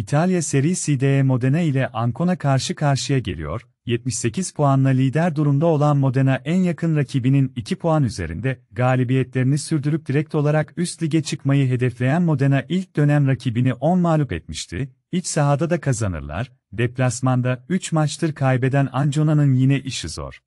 İtalya Serie C'de Modena ile Ancona karşı karşıya geliyor. 78 puanla lider durumda olan Modena en yakın rakibinin 2 puan üzerinde galibiyetlerini sürdürüp direkt olarak üst lige çıkmayı hedefleyen Modena ilk dönem rakibini 10 mağlup etmişti. İç sahada da kazanırlar. Deplasmanda 3 maçtır kaybeden Ancona'nın yine işi zor.